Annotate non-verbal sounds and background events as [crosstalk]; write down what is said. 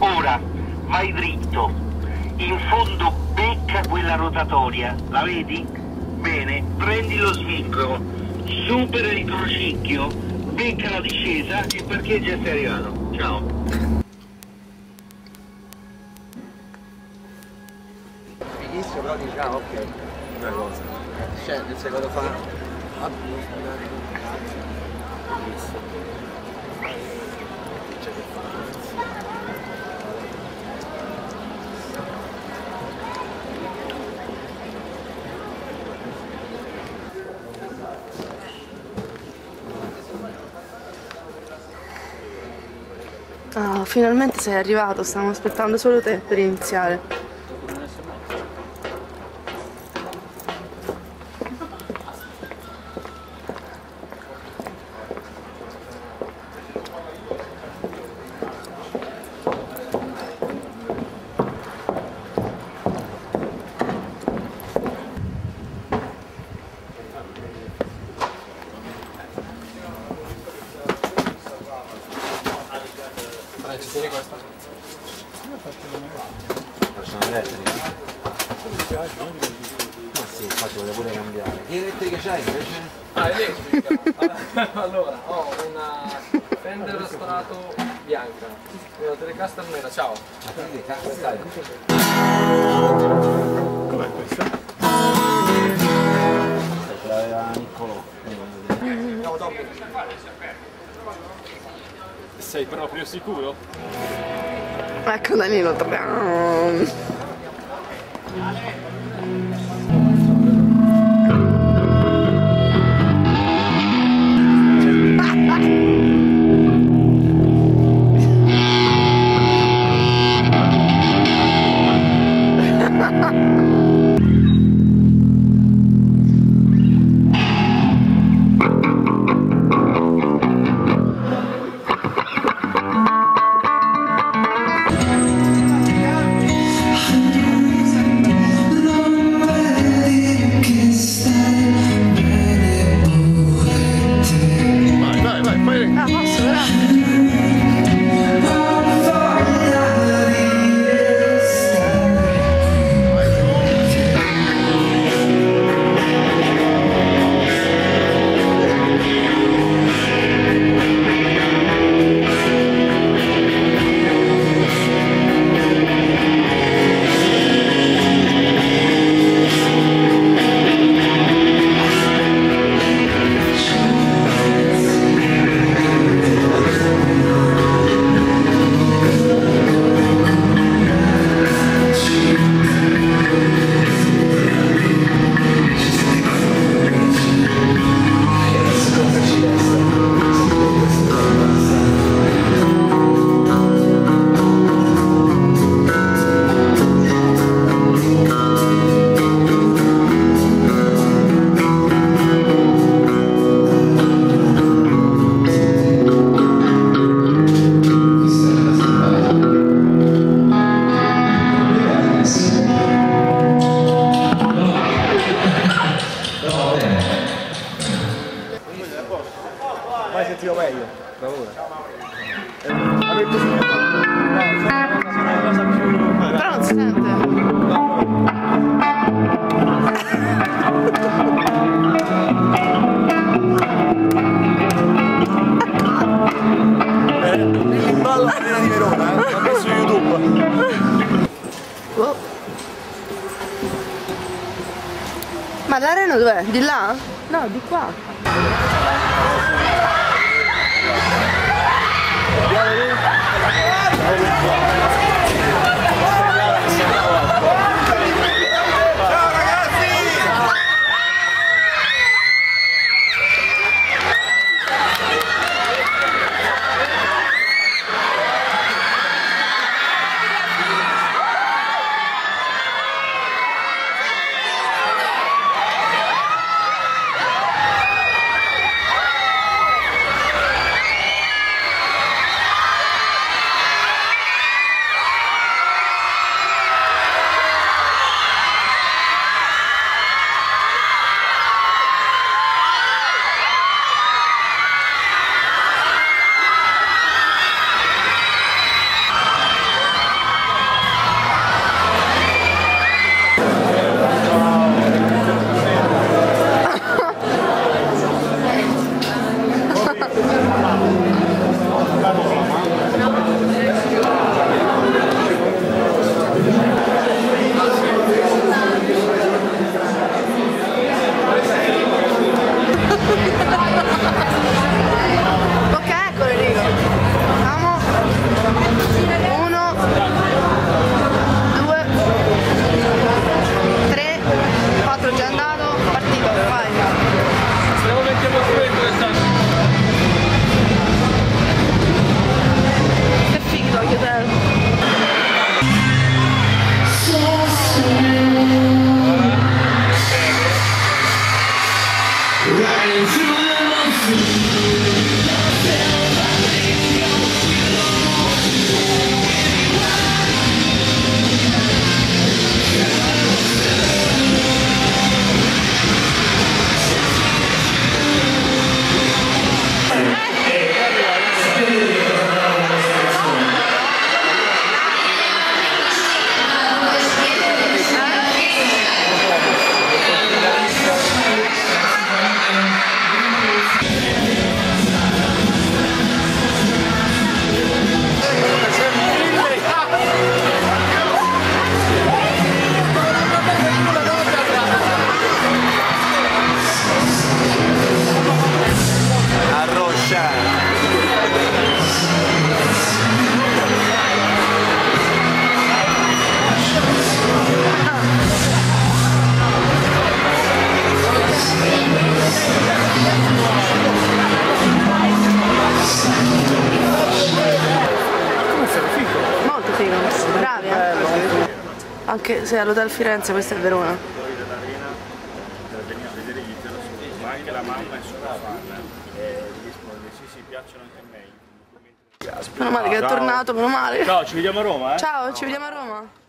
Ora vai dritto, in fondo becca quella rotatoria, la vedi? Bene, prendi lo svincolo, supera il crocicchio, becca la discesa e parcheggia e sei arrivato. Ciao. Fighissimo, però dici, ah ok, una cosa. Cioè, nel secondo fa... Ah, finalmente sei arrivato, stavamo aspettando solo te per iniziare. Dai, ci tieni questa? Facciamo elettrica? Ma sì, infatti volevo pure cambiare. Che elettrica c'hai invece? Ah, elettrica. allora, ho una Fender Strato bianca, una Telecaster nera, ciao. Quindi cazzo stai? Com'è questa? Ce l'aveva Niccolò. Sei proprio sicuro? Ecco Danilo, torniamo. Vai, [laughs] Vai sentito meglio. Bravura. Però non si sente. Un ballo Marina di Verona, eh? L'ha messo su YouTube. Oh. Ma l'arena dov'è? Di là? No, di qua. Yeah, it is. Anche se all'hotel Firenze questa è Verona. Ma anche la mamma è super fan. Risponde, sì sì, piacciono anche a me. Meno male che è tornato, meno male. Ciao, ci vediamo a Roma, eh? Ciao, ci vediamo a Roma.